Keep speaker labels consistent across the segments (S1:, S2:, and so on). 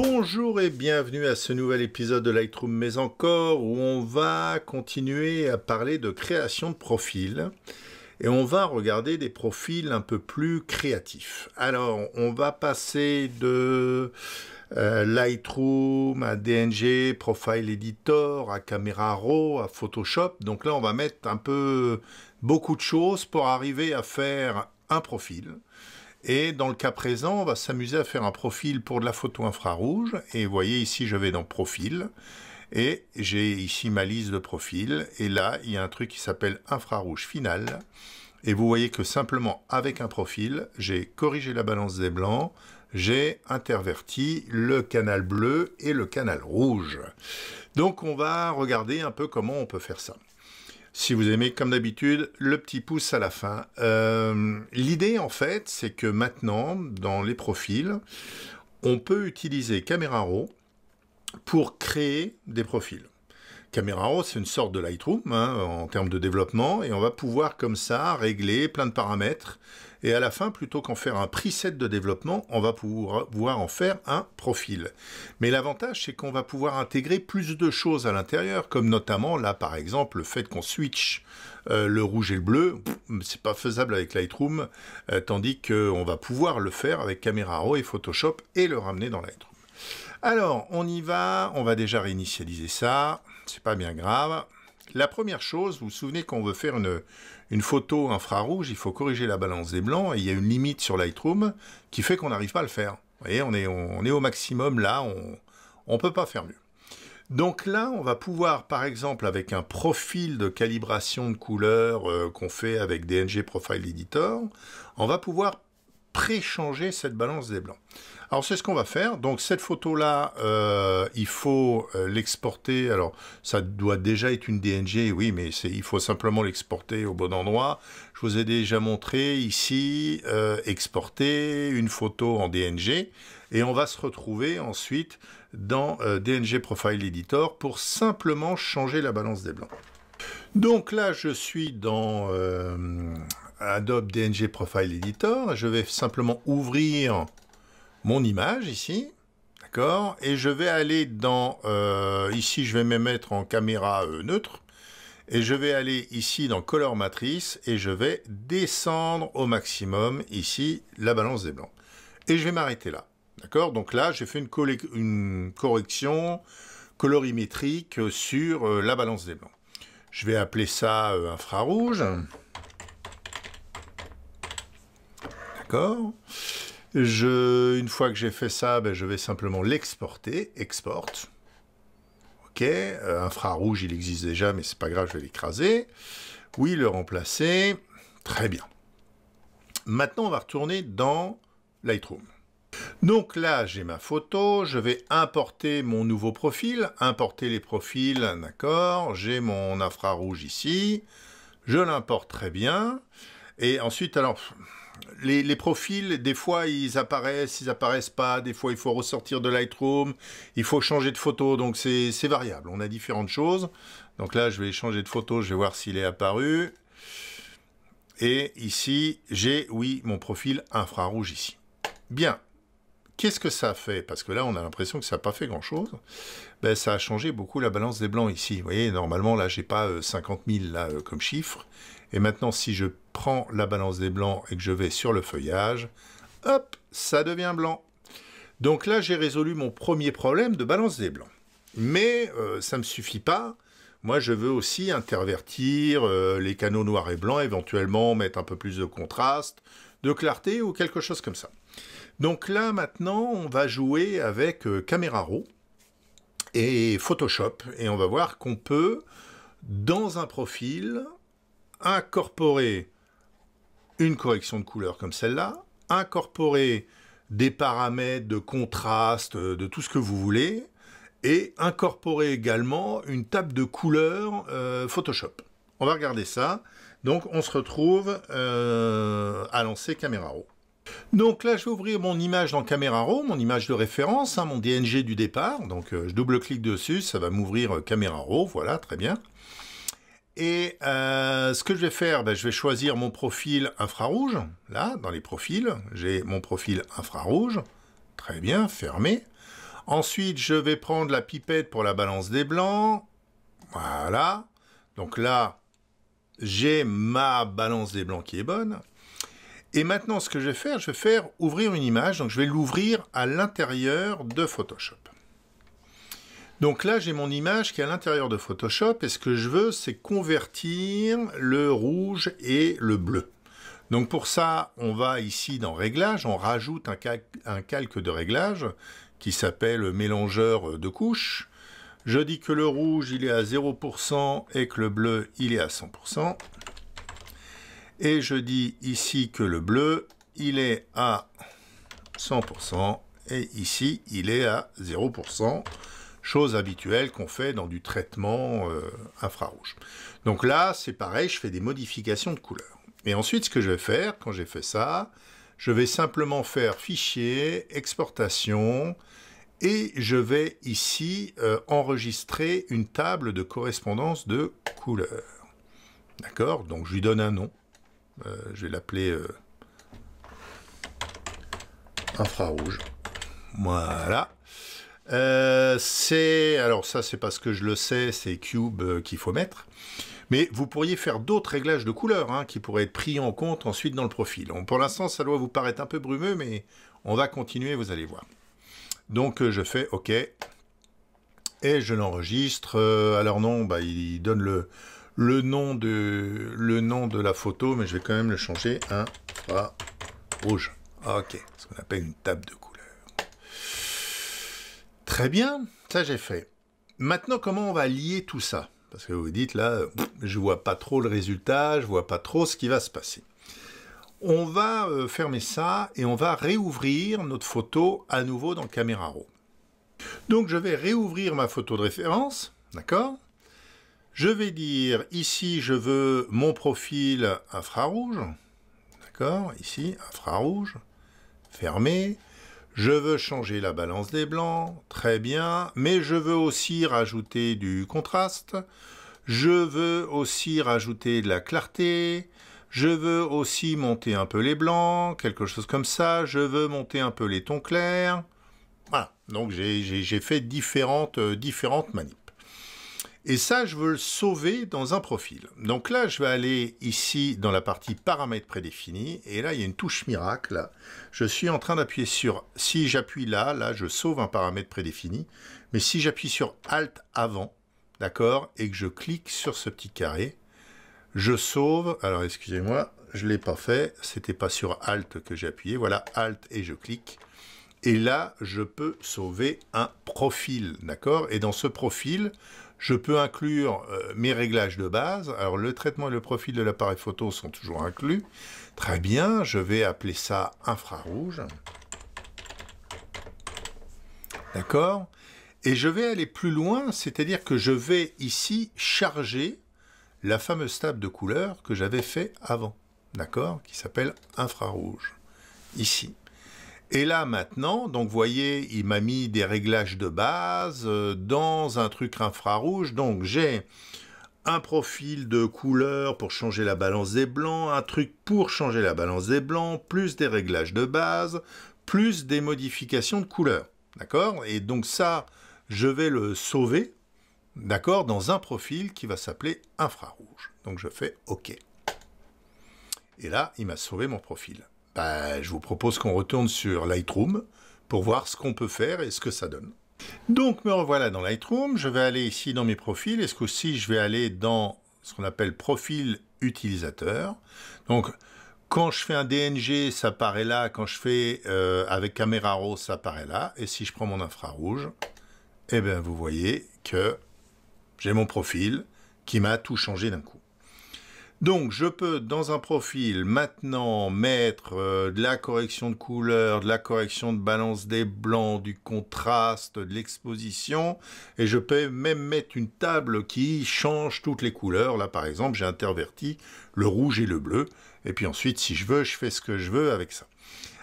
S1: Bonjour et bienvenue à ce nouvel épisode de Lightroom mais encore où on va continuer à parler de création de profils et on va regarder des profils un peu plus créatifs. Alors on va passer de euh, Lightroom à DNG, Profile Editor, à Camera Raw, à Photoshop. Donc là on va mettre un peu beaucoup de choses pour arriver à faire un profil. Et dans le cas présent, on va s'amuser à faire un profil pour de la photo infrarouge. Et vous voyez ici, je vais dans Profil. Et j'ai ici ma liste de profils. Et là, il y a un truc qui s'appelle infrarouge final. Et vous voyez que simplement avec un profil, j'ai corrigé la balance des blancs, j'ai interverti le canal bleu et le canal rouge. Donc on va regarder un peu comment on peut faire ça. Si vous aimez, comme d'habitude, le petit pouce à la fin. Euh, l'idée, en fait, c'est que maintenant, dans les profils, on peut utiliser Camera Raw pour créer des profils. Camera Raw, c'est une sorte de Lightroom hein, en termes de développement, et on va pouvoir comme ça régler plein de paramètres et à la fin, plutôt qu'en faire un preset de développement, on va pouvoir en faire un profil. Mais l'avantage, c'est qu'on va pouvoir intégrer plus de choses à l'intérieur, comme notamment là, par exemple, le fait qu'on switch euh, le rouge et le bleu, c'est pas faisable avec Lightroom, euh, tandis qu'on va pouvoir le faire avec Camera Raw et Photoshop et le ramener dans Lightroom. Alors, on y va, on va déjà réinitialiser ça, c'est pas bien grave. La première chose, vous vous souvenez qu'on veut faire une, une photo infrarouge, il faut corriger la balance des blancs, et il y a une limite sur Lightroom qui fait qu'on n'arrive pas à le faire. Vous voyez, on est, au maximum là, on ne peut pas faire mieux. Donc là, on va pouvoir, par exemple, avec un profil de calibration de couleur euh, qu'on fait avec DNG Profile Editor, on va pouvoir pré-changer cette balance des blancs. Alors c'est ce qu'on va faire. Donc cette photo-là, euh, il faut euh, l'exporter. Alors ça doit déjà être une DNG, oui, mais il faut simplement l'exporter au bon endroit. Je vous ai déjà montré ici, euh, exporter une photo en DNG. Et on va se retrouver ensuite dans DNG Profile Editor pour simplement changer la balance des blancs. Donc là, je suis dans Adobe DNG Profile Editor. Je vais simplement ouvrir mon image ici, d'accord? Et je vais aller dans, euh, ici je vais me mettre en caméra euh, neutre, et je vais aller ici dans Color Matrice, et je vais descendre au maximum ici la balance des blancs. Et je vais m'arrêter là, d'accord? Donc là, j'ai fait une, correction colorimétrique sur euh, la balance des blancs. Je vais appeler ça infrarouge. D'accord une fois que j'ai fait ça, ben, je vais simplement l'exporter. Export. Ok. Euh, infrarouge, il existe déjà, mais c'est pas grave, je vais l'écraser. Oui, le remplacer. Très bien. Maintenant, on va retourner dans Lightroom. Donc là, j'ai ma photo, je vais importer mon nouveau profil, importer les profils, d'accord, j'ai mon infrarouge ici, je l'importe très bien, et ensuite, alors, les, profils, des fois, ils apparaissent, ils apparaissent pas. Des fois, il faut ressortir de Lightroom. Il faut changer de photo. Donc, c'est variable. On a différentes choses. Donc là, je vais changer de photo. Je vais voir s'il est apparu. Et ici, j'ai, oui, mon profil infrarouge ici. Bien. Qu'est-ce que ça fait? Parce que là, on a l'impression que ça n'a pas fait grand-chose. Ben, ça a changé beaucoup la balance des blancs ici. Vous voyez, normalement, là, j'ai pas 50 euh, 000 là, euh, comme chiffre. Et maintenant, si je prends la balance des blancs et que je vais sur le feuillage, hop, ça devient blanc. Donc là, j'ai résolu mon premier problème de balance des blancs. Mais euh, ça ne me suffit pas. Moi, je veux aussi intervertir les canaux noirs et blancs, éventuellement mettre un peu plus de contraste, de clarté ou quelque chose comme ça. Donc là, maintenant, on va jouer avec euh, Camera Raw et Photoshop, et on va voir qu'on peut, dans un profil, incorporer une correction de couleur comme celle-là, incorporer des paramètres de contraste, de tout ce que vous voulez, et incorporer également une table de couleurs euh, Photoshop. On va regarder ça. Donc on se retrouve euh, à lancer Camera Raw. Donc là, je vais ouvrir mon image dans Camera Raw, mon image de référence, hein, mon DNG du départ. Donc euh, je double-clique dessus, ça va m'ouvrir Camera Raw, voilà, très bien. Et euh, ce que je vais faire, ben, je vais choisir mon profil infrarouge. Là, dans les profils, j'ai mon profil infrarouge. Très bien, fermé. Ensuite, je vais prendre la pipette pour la balance des blancs. Voilà. Donc là, j'ai ma balance des blancs qui est bonne. Et maintenant, ce que je vais faire, je vais faire ouvrir une image. Donc, je vais l'ouvrir à l'intérieur de Photoshop. Donc là, j'ai mon image qui est à l'intérieur de Photoshop. Et ce que je veux, c'est convertir le rouge et le bleu. Donc pour ça, on va ici dans Réglages, on rajoute un, calque de réglage qui s'appelle Mélangeur de couches. Je dis que le rouge, il est à 0% et que le bleu, il est à 100%. Et je dis ici que le bleu, il est à 100% et ici, il est à 0%. Chose habituelle qu'on fait dans du traitement euh, infrarouge. Donc là, c'est pareil, je fais des modifications de couleur. Et ensuite, ce que je vais faire, quand j'ai fait ça, je vais simplement faire fichier, exportation, et je vais ici euh, enregistrer une table de correspondance de couleurs. D'accord? Donc je lui donne un nom. Euh, je vais l'appeler euh, infrarouge. Voilà. c'est alors ça c'est parce que je le sais, c'est cube qu'il faut mettre. Mais vous pourriez faire d'autres réglages de couleurs hein, qui pourraient être pris en compte ensuite dans le profil. pour l'instant, ça doit vous paraître un peu brumeux, mais on va continuer, vous allez voir. Donc je fais OK et je l'enregistre. Euh, alors non, bah, il donne le, le, nom de, la photo, mais je vais quand même le changer infra rouge. OK, ce qu'on appelle une table de couleurs. Très bien, ça j'ai fait. Maintenant, comment on va lier tout ça? Parce que vous dites là, je vois pas trop le résultat, je vois pas trop ce qui va se passer. On va euh, fermer ça et on va réouvrir notre photo à nouveau dans Camera Raw. Donc je vais réouvrir ma photo de référence, d'accord? Je vais dire ici je veux mon profil infrarouge, d'accord? Ici infrarouge, fermé. Je veux changer la balance des blancs, très bien, mais je veux aussi rajouter du contraste. Je veux aussi rajouter de la clarté. Je veux aussi monter un peu les blancs, quelque chose comme ça. Je veux monter un peu les tons clairs. Voilà, donc j'ai fait différentes, euh, manips. Et ça, je veux le sauver dans un profil. Donc là, je vais aller ici dans la partie paramètres prédéfinis. Et là, il y a une touche miracle. Je suis en train d'appuyer sur... Si j'appuie là, là, je sauve un paramètre prédéfini. Mais si j'appuie sur Alt avant, d'accord, et que je clique sur ce petit carré, je sauve, alors excusez-moi, je ne l'ai pas fait, c'était pas sur Alt que j'ai appuyé, voilà, Alt et je clique. Et là, je peux sauver un profil, d'accord? Et dans ce profil, je peux inclure euh, mes réglages de base. Alors, le traitement et le profil de l'appareil photo sont toujours inclus. Très bien, je vais appeler ça infrarouge. D'accord? Et je vais aller plus loin, c'est-à-dire que je vais ici charger la fameuse table de couleurs que j'avais fait avant, d'accord? Qui s'appelle infrarouge, ici. Et là maintenant, donc vous voyez, il m'a mis des réglages de base euh, dans un truc infrarouge. Donc j'ai un profil de couleur pour changer la balance des blancs, un truc pour changer la balance des blancs, plus des réglages de base, plus des modifications de couleur. D'accord? Et donc ça, je vais le sauver d'accord, dans un profil qui va s'appeler infrarouge. Donc je fais OK. Et là, il m'a sauvé mon profil. Bah, je vous propose qu'on retourne sur Lightroom pour voir ce qu'on peut faire et ce que ça donne. Donc me revoilà dans Lightroom, je vais aller ici dans mes profils, et ce coup-ci je vais aller dans ce qu'on appelle profil utilisateur? Donc quand je fais un DNG, ça apparaît là, quand je fais euh, avec caméra RAW, ça apparaît là, et si je prends mon infrarouge, eh bien vous voyez que j'ai mon profil qui m'a tout changé d'un coup. Donc je peux dans un profil maintenant mettre euh, de la correction de couleur, de la correction de balance des blancs, du contraste, de l'exposition et je peux même mettre une table qui change toutes les couleurs. Là par exemple j'ai interverti le rouge et le bleu et puis ensuite si je veux je fais ce que je veux avec ça.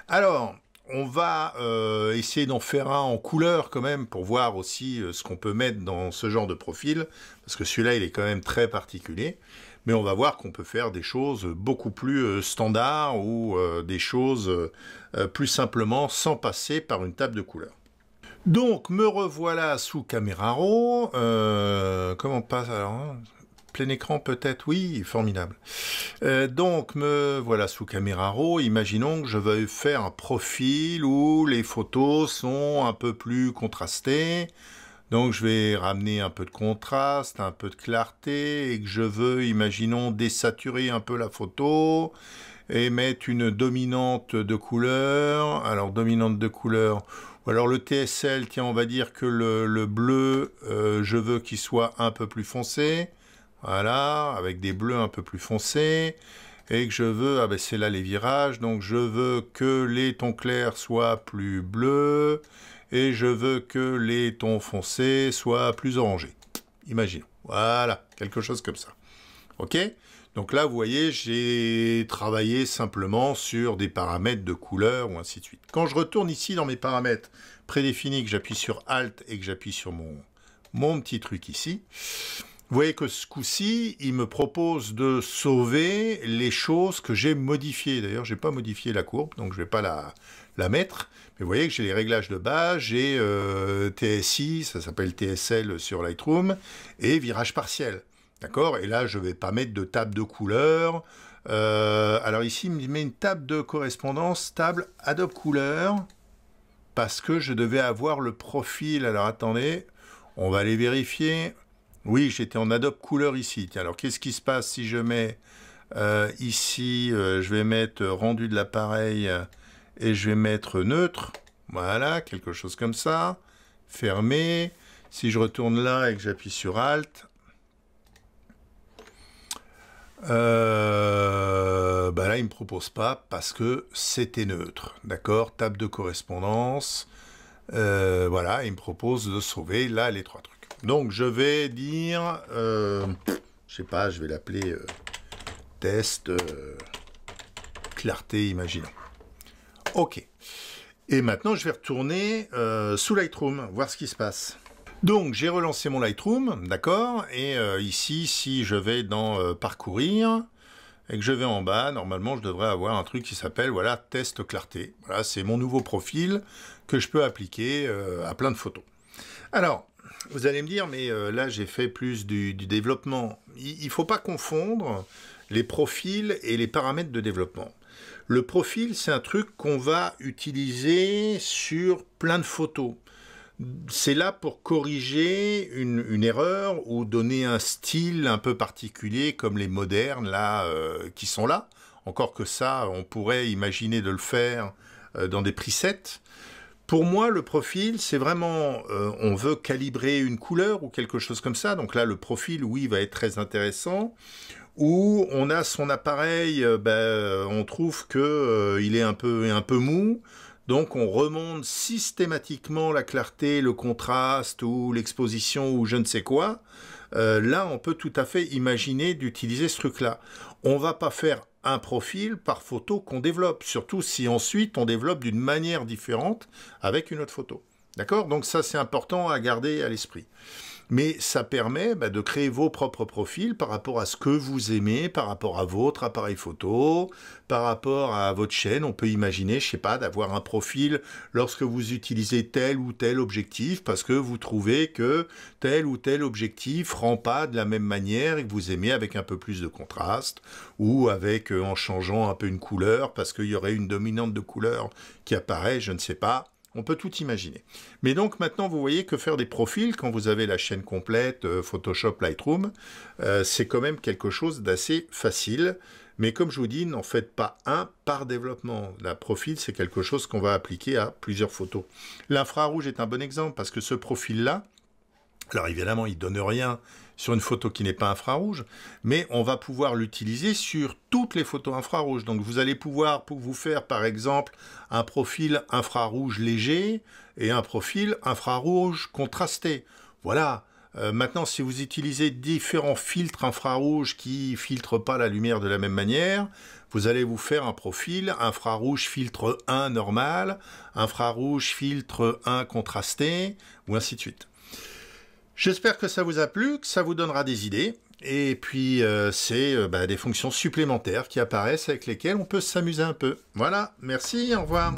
S1: Alors on va euh, essayer d'en faire un en couleur quand même pour voir aussi euh, ce qu'on peut mettre dans ce genre de profil, parce que celui-là il est quand même très particulier, mais on va voir qu'on peut faire des choses beaucoup plus euh, standards ou des choses plus simplement sans passer par une table de couleurs. Donc, me revoilà sous caméra. Euh, comment passe alors hein Plein écran peut-être Oui, formidable. Euh, donc, me voilà sous caméra. Imaginons que je veuille faire un profil où les photos sont un peu plus contrastées. Donc je vais ramener un peu de contraste, un peu de clarté, et que je veux, imaginons, désaturer un peu la photo, et mettre une dominante de couleur. Alors dominante de couleur, ou alors le TSL, tiens, on va dire que le, bleu, euh, je veux qu'il soit un peu plus foncé. Voilà, avec des bleus un peu plus foncés. Et que je veux, ah ben c'est là les virages, donc je veux que les tons clairs soient plus bleus et je veux que les tons foncés soient plus orangés. Imaginons. Voilà, quelque chose comme ça. Ok? Donc là, vous voyez, j'ai travaillé simplement sur des paramètres de couleur ou ainsi de suite. Quand je retourne ici dans mes paramètres prédéfinis, que j'appuie sur Alt et que j'appuie sur mon, mon petit truc ici, vous voyez que ce coup-ci, il me propose de sauver les choses que j'ai modifiées. D'ailleurs, je n'ai pas modifié la courbe, donc je ne vais pas la, mettre. Mais vous voyez que j'ai les réglages de base, j'ai euh, TSI, ça s'appelle TSL sur Lightroom, et virage partiel. D'accord? Et là, je ne vais pas mettre de table de couleur. Euh, alors ici, il me met une table de correspondance, table Adobe Couleur, parce que je devais avoir le profil. Alors attendez, on va aller vérifier. Oui, j'étais en Adobe Couleur ici. Alors qu'est-ce qui se passe si je mets euh, ici, euh, je vais mettre rendu de l'appareil et je vais mettre neutre? Voilà, quelque chose comme ça. Fermé. Si je retourne là et que j'appuie sur Alt, euh, bah là, il ne me propose pas parce que c'était neutre. D'accord? Table de correspondance. voilà, il me propose de sauver là les trois trucs. Donc je vais dire, euh, je sais pas, je vais l'appeler euh, test euh, clarté imaginons. Ok. Et maintenant je vais retourner sous Lightroom, voir ce qui se passe. Donc j'ai relancé mon Lightroom, d'accord, et ici si je vais dans parcourir, et que je vais en bas, normalement je devrais avoir un truc qui s'appelle voilà test clarté. Voilà, c'est mon nouveau profil que je peux appliquer à plein de photos. Alors, vous allez me dire, mais euh, là j'ai fait plus du, développement. Il ne faut pas confondre les profils et les paramètres de développement. Le profil, c'est un truc qu'on va utiliser sur plein de photos. C'est là pour corriger une, erreur ou donner un style un peu particulier comme les modernes là euh, qui sont là. Encore que ça, on pourrait imaginer de le faire euh, dans des presets. Pour moi, le profil, c'est vraiment, euh, on veut calibrer une couleur ou quelque chose comme ça. Donc là, le profil, oui, va être très intéressant. Ou on a son appareil, euh, ben, on trouve que euh, il est un peu, un peu mou. Donc on remonte systématiquement la clarté, le contraste ou l'exposition ou je ne sais quoi. là, on peut tout à fait imaginer d'utiliser ce truc-là. On va pas faire un profil par photo qu'on développe, surtout si ensuite on développe d'une manière différente avec une autre photo. D'accord? Donc ça c'est important à garder à l'esprit mais ça permet bah, de créer vos propres profils par rapport à ce que vous aimez, par rapport à votre appareil photo, par rapport à votre chaîne. On peut imaginer, je sais pas, d'avoir un profil lorsque vous utilisez tel ou tel objectif parce que vous trouvez que tel ou tel objectif rend pas de la même manière et que vous aimez avec un peu plus de contraste ou avec euh, en changeant un peu une couleur parce qu'il y aurait une dominante de couleur qui apparaît, je ne sais pas. On peut tout imaginer. Mais donc maintenant, vous voyez que faire des profils, quand vous avez la chaîne complète, euh, Photoshop, Lightroom, euh, c'est quand même quelque chose d'assez facile. Mais comme je vous dis, n'en faites pas un par développement. La profil, c'est quelque chose qu'on va appliquer à plusieurs photos. L'infrarouge est un bon exemple parce que ce profil-là, alors évidemment, il donne rien sur une photo qui n'est pas infrarouge, mais on va pouvoir l'utiliser sur toutes les photos infrarouges. Donc vous allez pouvoir vous faire par exemple un profil infrarouge léger et un profil infrarouge contrasté. Voilà. Euh, maintenant, si vous utilisez différents filtres infrarouges qui filtrent pas la lumière de la même manière, vous allez vous faire un profil infrarouge filtre 1 normal, infrarouge filtre 1 contrasté, ou ainsi de suite. J'espère que ça vous a plu, que ça vous donnera des idées. Et puis, euh, c'est euh, bah, des fonctions supplémentaires qui apparaissent avec lesquelles on peut s'amuser un peu. Voilà, merci, au revoir.